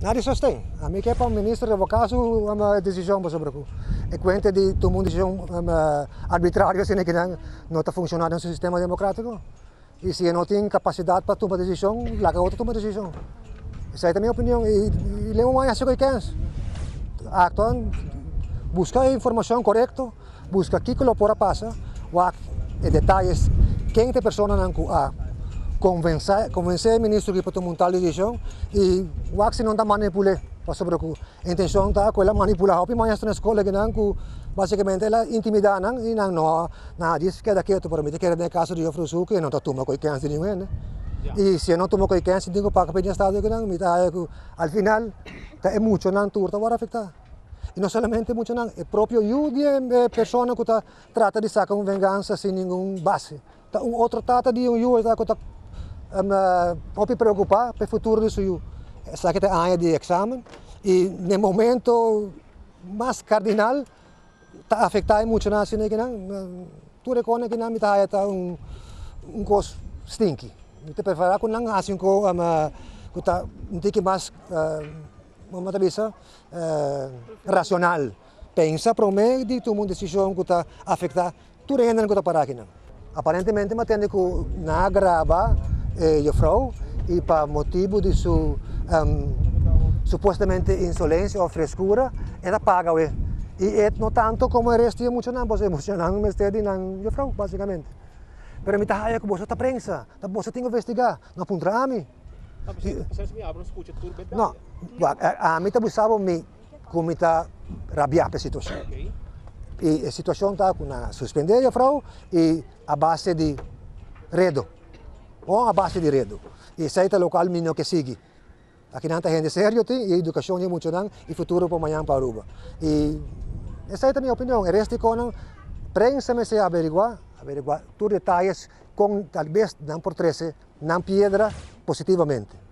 Nada sostém. A mim que é para o ministro revocar uma decisão sobre o É quente de tomar uma decisão arbitrária assim que não está funcionando no sistema democrático. E se não tem capacidade para tomar decisão, lá que outra toma decisão. Essa é a minha opinião. E, e lembro mais assim que é. Então, busca a informação correta, busca o que lo pora passa, e detalhes quem é a pessoa não a convencer, convencer o ministro que pode montar a decisão e o se não está manipulando sobre a intenção está aquela manipular o mais na escola que não basicamente ela intimidar não e não não não diz que daqui tu permite que no caso de eu frusu que não está toma coi câncer nenhum né e se não toma coi câncer digo para que estado que não me tá al final é muito não turta vai afetar e não somente muito não é próprio eu de pessoa que está trata de sacar uma vingança sem nenhum base. Tá um outro trata de um eu está um, proprio preocupar para o futuro disso eu essa que é de exame e no momento mais cardinal está afetado muito na cena que não tu reconhece que não me está um um cos stinky te prefere com não assim com uma que tá um tique mais uma cabeça racional. Pensa para mim de tomar uma decisão que está afetada tu ainda não está para aqui não aparentemente mas tem que na grava eh, a frau e para motivo de sua um, supostamente insolência ou frescura, ela paga -o. E é não tanto como o resto emocional, você emocional me estede não eu frau, basicamente. Pero me tá que você está prensa, tá você tem que investigar, não apontar a mim. Não, a mim tá buscava me como está rabiar a situação. E a situação está com a suspender a frau e a base de redo. Ou a base de redo. E saída local minho que sigue. Aqui não gente sério tem, e educação é muito não, e futuro para amanhã para Aruba. E essa é a minha opinião. O com prensa me se averiguar, averiguar todos detalhes com talvez não por 13, não piedra positivamente.